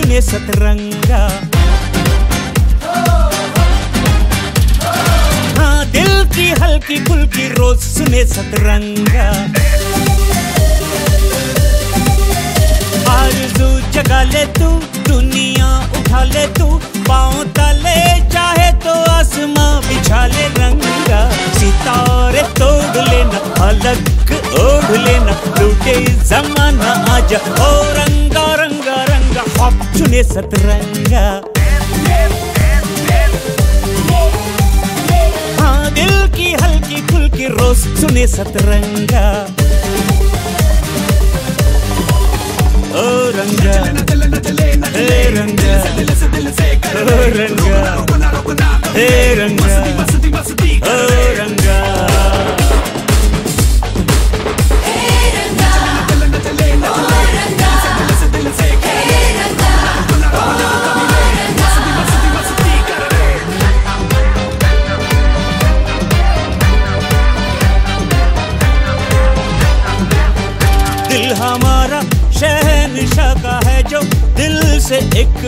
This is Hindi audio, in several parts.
चुने सतरंगा। हाँ दिल की हल्की फुल्की रोज सुने सतरंगा। आरज़ू जगा ले तू, दुनिया उठा ले तू, पाँव तले, चाहे तो आसमां बिछा ले रंगा। सितारे तोड़ लेना, अलग ओढ़ लेना, लूटे जमाना आजा ओ रंगा रंगा चुने सतरंगा। हाँ दिल की हल्की फुल्की रोज सुने सतरंगा। ओ रंगा। हे रंगा। ओ रंगा। हे रंगा। ओ रंगा।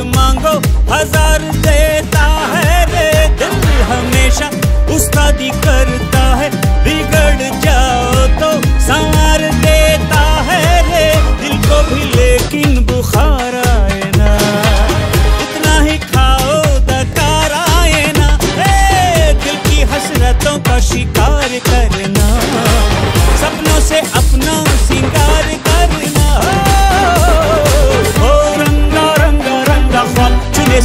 mango.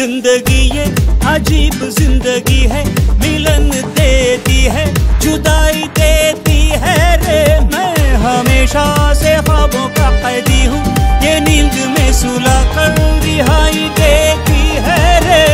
ज़िंदगी ये अजीब ज़िंदगी है। मिलन देती है, जुदाई देती है रे। मैं हमेशा से ख्वाबों का कैदी हूँ। ये नींद में सुला कर रिहाई देती है रे।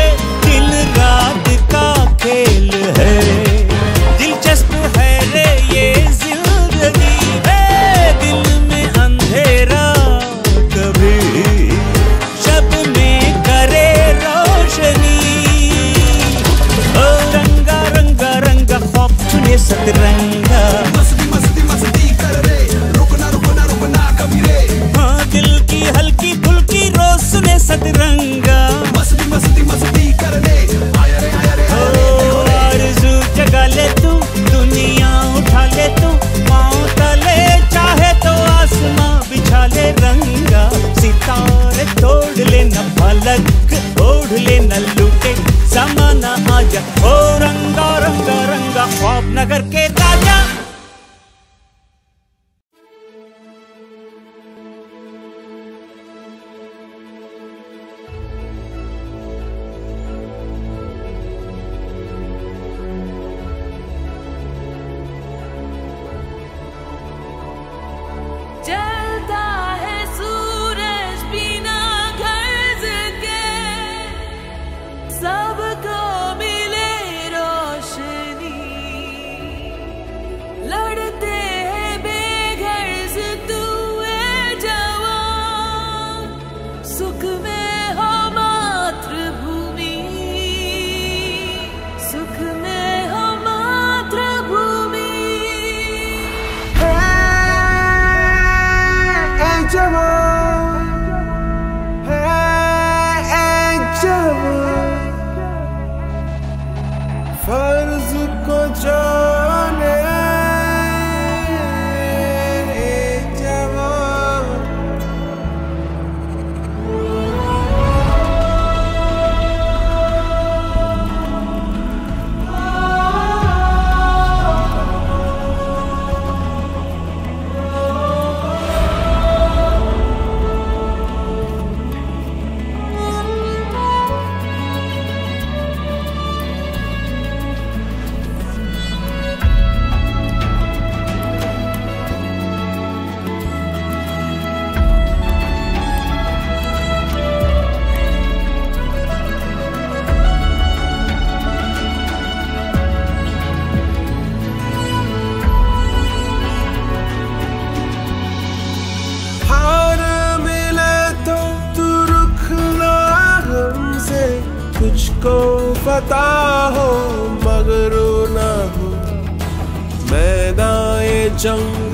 जंग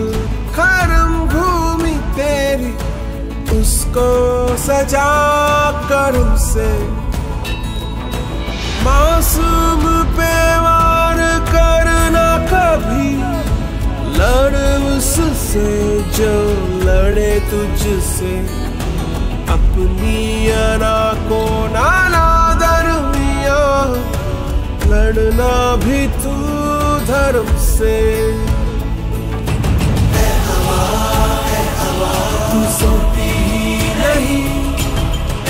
खरम भूमि तेरी, उसको सजा कर उसे मासूम पे वार करना कभी लड़ उससे, जो लड़े तुझसे। अपनी अना को नाला दरमिया, लड़ना भी तू धर्म से। तू सोती ही नहीं।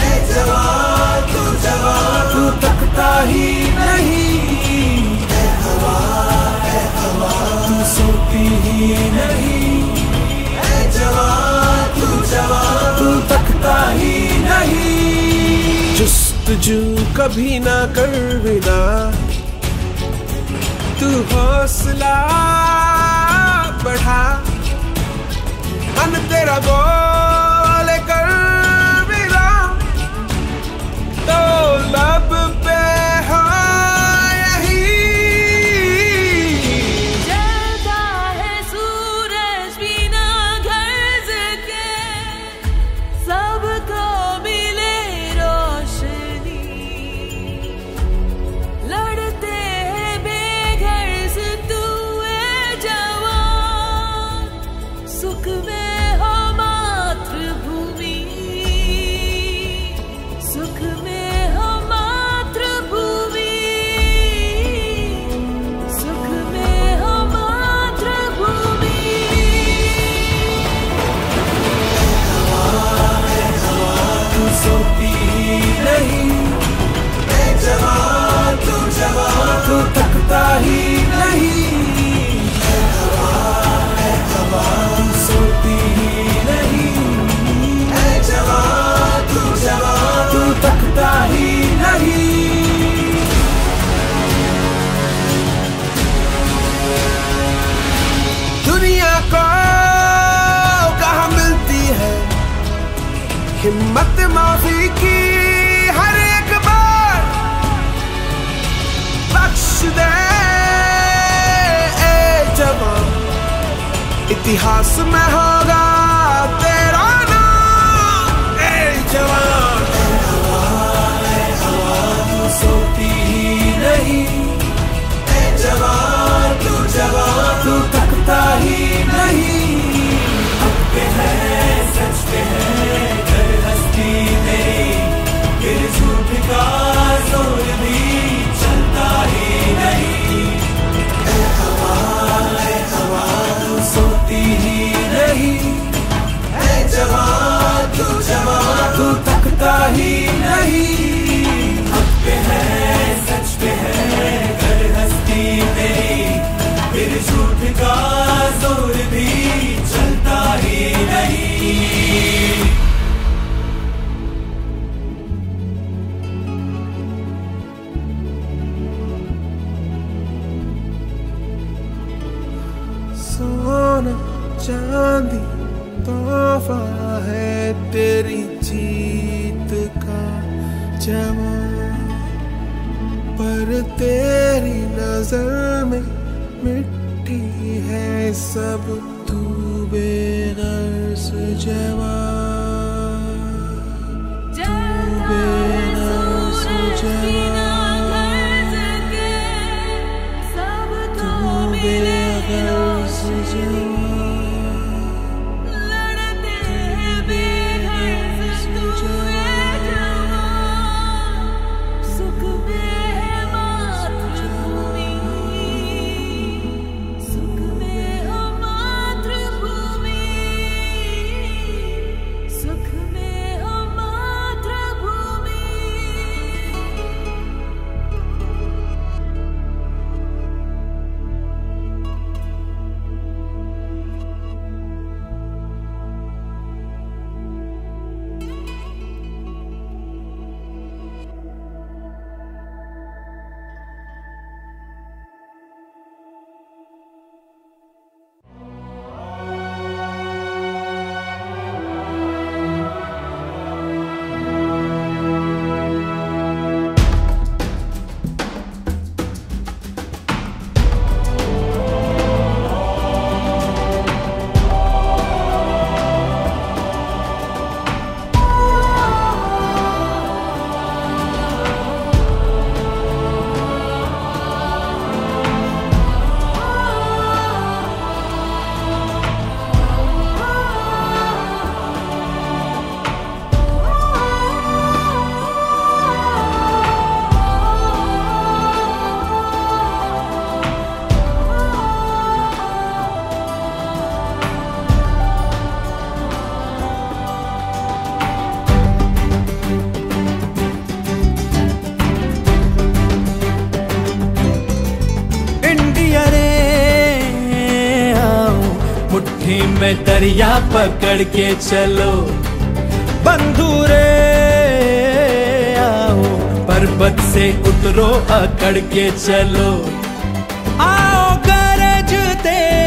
ए जवान, तू जवान, तू तकता ही नहीं। ए हवा ए हवा, तू सोती ही नहीं। ए जवान, तू जवान, तू तकता ही नहीं। कभी ना कर विदा। तू हौसला बढ़ा। मन तेरा बोल कर हिम्मत माफ़ी की हर एक बार बख्श दे। जवान इतिहास में होगा जवान पर तेरी नज़र में मिट्टी है सब तू बेगर्ज है सूरज बिना गर्ज में दरिया पकड़ के चलो। बंधुरे, आओ। पर्वत से उतरो, अकड़ के चलो। आओ गरजते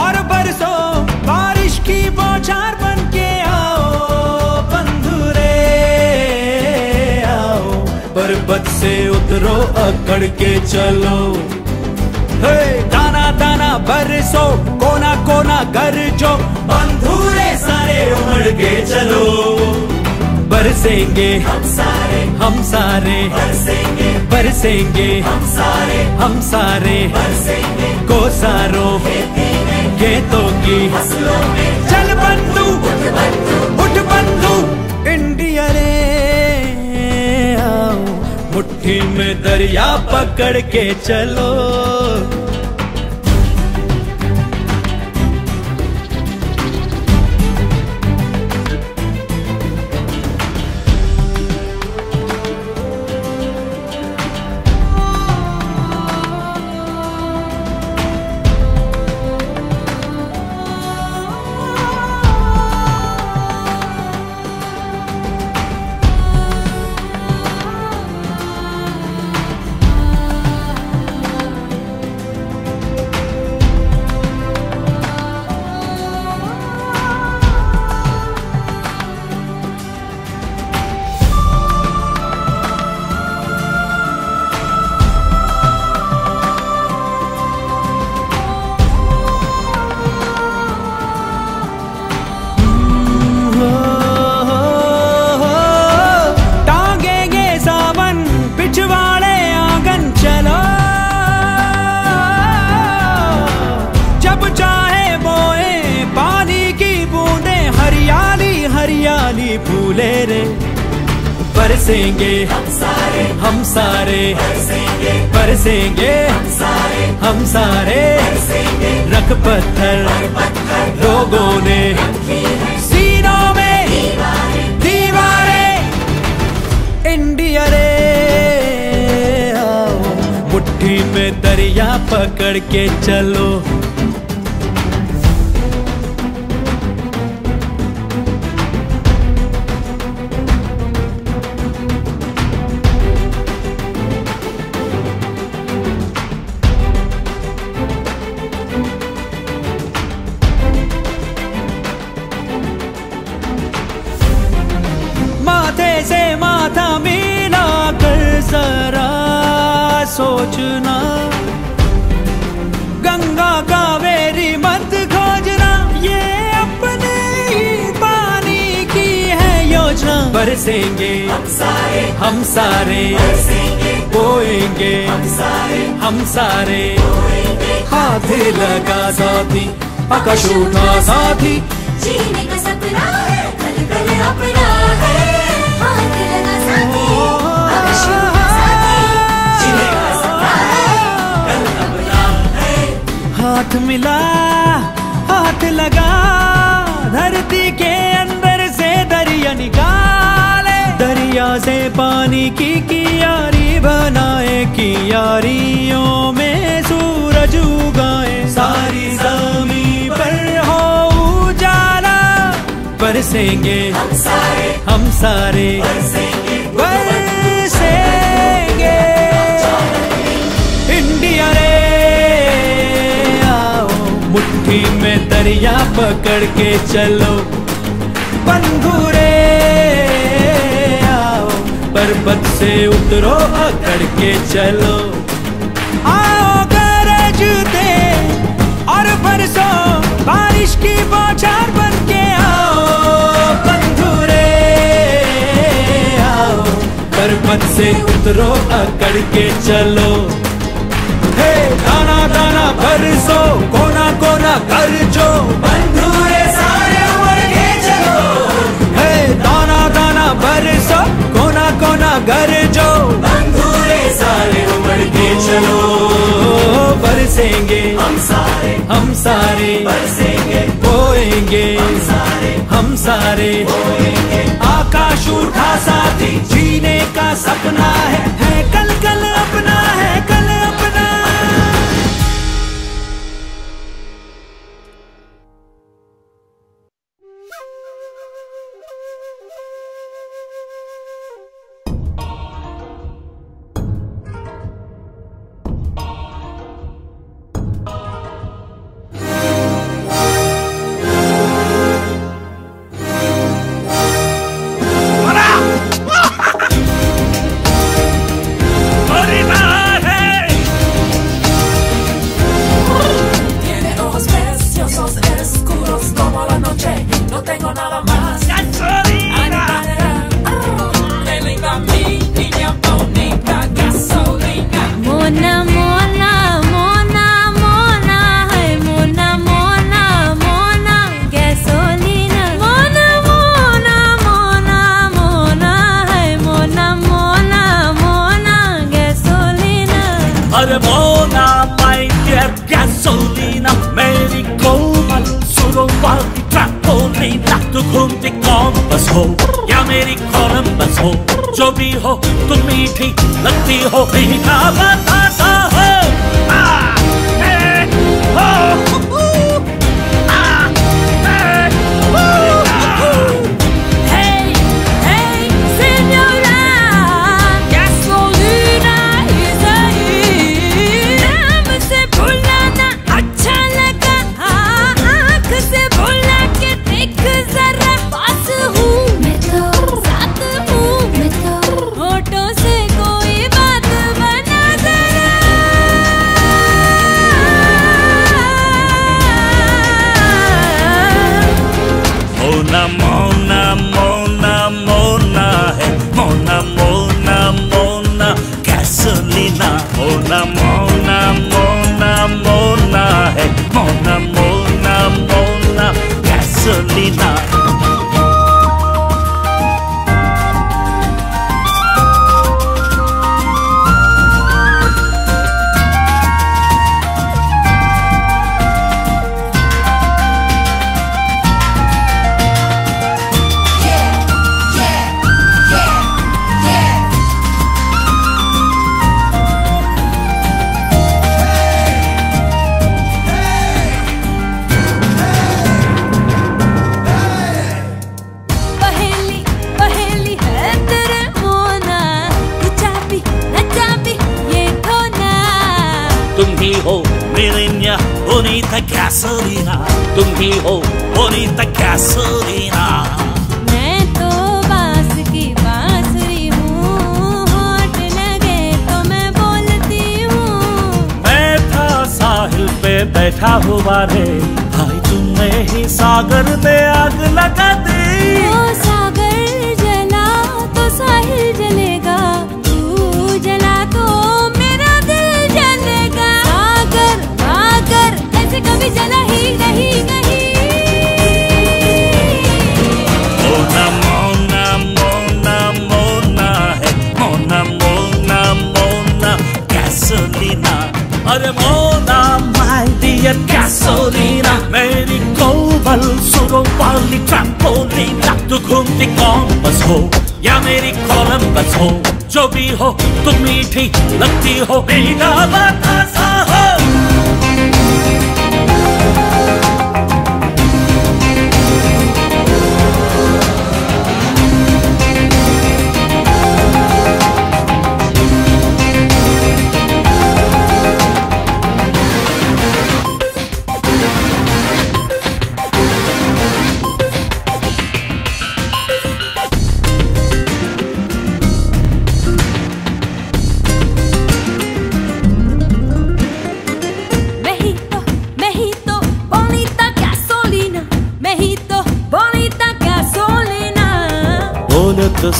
और बरसो, बारिश की बौछार बन के आओ। बंधुरे, आओ। पर्वत से उतरो, अकड़ के चलो। हे दाना बरसो कोना कोना गरजो बंधुरे सारे उमड़ के चलो। बरसेंगे हम सारे। हम सारे। बरसेंगे। बरसेंगे हम सारे। हम सारे। बरसेंगे। को सारो खेती की। फ़सलों में। चल बंधु उठ बंधु। उठ बंधु इंडिया रे आओ। मुट्ठी में दरिया पकड़ के चलो। बरसेंगे। हम सारे रख पत्थर लोगों ने। सीनों में दीवारे दीवारें इंडिया रे आओ। मुट्ठी में दरिया पकड़ के चलो। बरसेंगे। हम सारे। हम सारे। बोएँगे। हम सारे। हम सारे। हाथ लगा साथी आकाश उठा साथी। जीने का सपना है कल कल अपना है। हाथ लगा साथी आकाश उठा साथी। जीने का सपना है कल अपना है। हाथ मिला। से पानी की कियारी बनाए, कियारियों में सूरज उगाए। सारी जमी पर हो उजाला, बरसेंगे हम सारे। हम इंडिया रे, आओ। मुट्ठी में दरिया पकड़ के चलो। बंधु रे आओ पर्वत से उतरो, अकड़ के चलो। आओ गरजते और बरसो बारिश की बौछार बन के आओ। बंधु रे आओ। पर्वत से उतरो, अकड़ के चलो। हे दाना दाना, बरसो, कोना कोना गरजो बंधु रे सारे उमड़ के चलो। हे दाना दाना, बरसो कोना जो बंधुरे सारे उमड़ के चलो। बरसेंगे। हम सारे। हम सारे। बरसेंगे। बोएँगे। हम सारे। हम सारे। बोएँगे। आकाश उठा साथी जीने का सपना है है कल ट्रैपोलीना तू घूमती बस हो? या मेरी कोलंबस हो? जो भी हो तुम मीठी लगती हो। मीठा बताता हो आ, ए, हो, मोना बैठा हुआ रे। भाई तुमने ही सागर में आग लगा दी। माय डियर मेरी कोमल सुरों वाली ट्रैपोलीना तू घूमती कॉम्बस हो या मेरी कोलंबस हो जो भी हो तुम मीठी लगती हो मीठा बतासा हो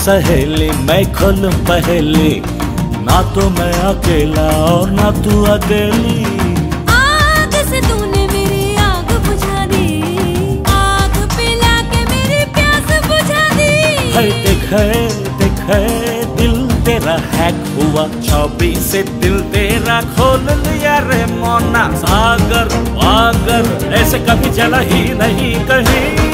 सहेली मैं खोलूं पहेली। ना तो मैं अकेला और ना तू अकेली। आग से तूने मेरी आग बुझा दी। आग पिला के मेरी प्यास बुझा दी। है देखे देखे दिल तेरा हैक हुआ। चौबी से दिल तेरा खोल लिया रे मोना। सागर वागर ऐसे कभी चला ही नहीं कहीं।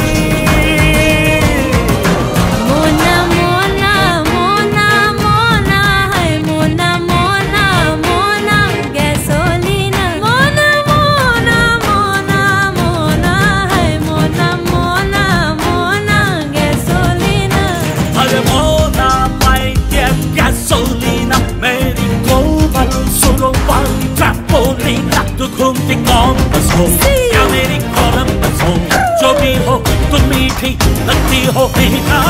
हो। या मेरी कॉलम हो जो भी हो तुम मीठी लगती हो। मीठा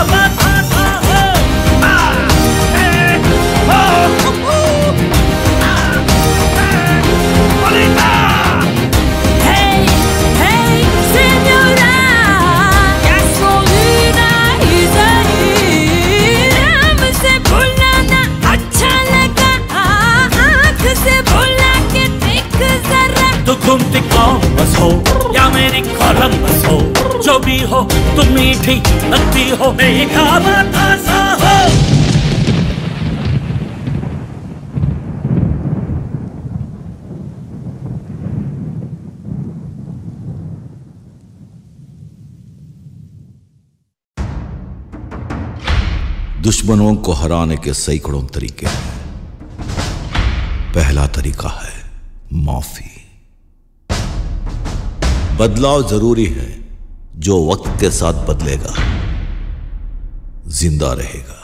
मीठी लगती हो मेघा माता सा हो। दुश्मनों को हराने के सैकड़ों तरीके हैं। पहला तरीका है माफ़ी। बदलाव ज़रूरी है। जो वक्त के साथ बदलेगा ज़िंदा रहेगा।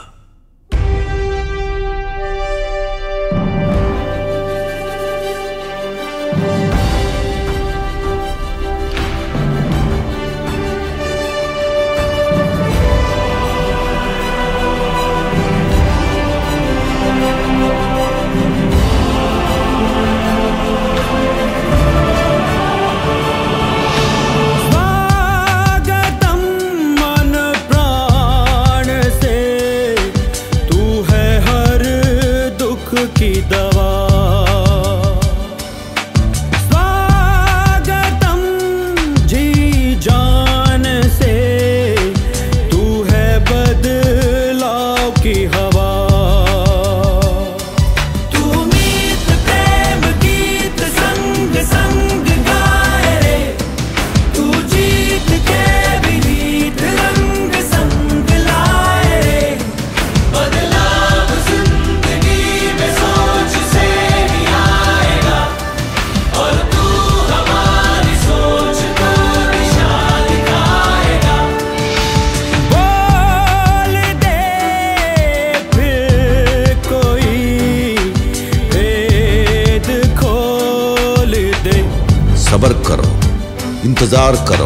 इंतज़ार करो।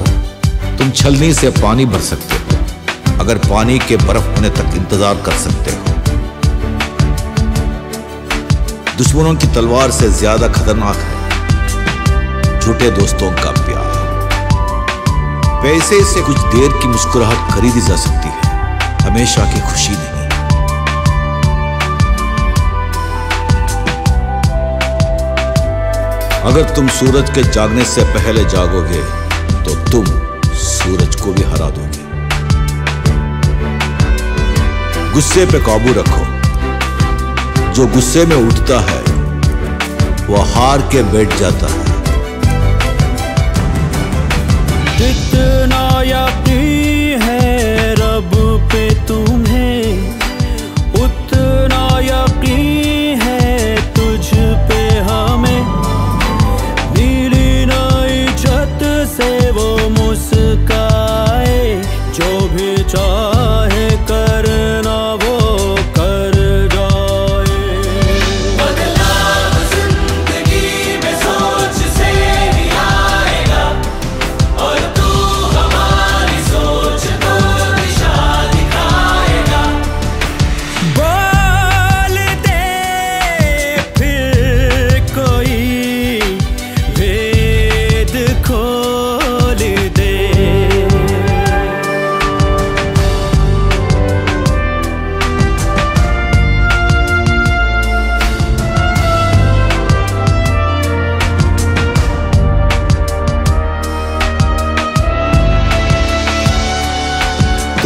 तुम छलनी से पानी भर सकते हो। अगर पानी के बर्फ़ होने तक इंतज़ार कर सकते हो। दुश्मनों की तलवार से ज़्यादा खतरनाक है। झूठे दोस्तों का प्यार। पैसे से कुछ देर की मुस्कुराहट खरीदी जा सकती है। हमेशा की खुशी नहीं। अगर तुम सूरज के जागने से पहले जागोगे तुम सूरज को भी हरा दोगे। गुस्से पे काबू रखो। जो गुस्से में उठता है, वह हार के बैठ जाता है। कितना यकीन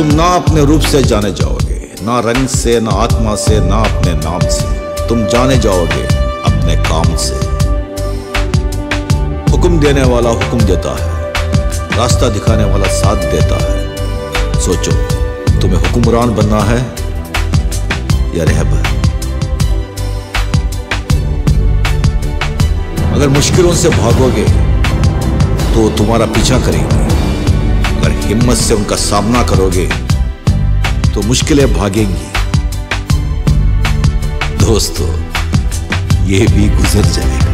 तुम ना अपने रूप से जाने जाओगे, ना रंग से, ना आत्मा से, ना अपने नाम से। तुम जाने जाओगे अपने काम से। हुक्म देने वाला हुक्म देता है, रास्ता दिखाने वाला साथ देता है। सोचो, तुम्हें हुक्मरान बनना है या रहबर अगर मुश्किलों से भागोगे तो तुम्हारा पीछा करेंगे। हिम्मत से उनका सामना करोगे तो मुश्किलें भागेंगी। दोस्तों ये भी गुजर जाएगा।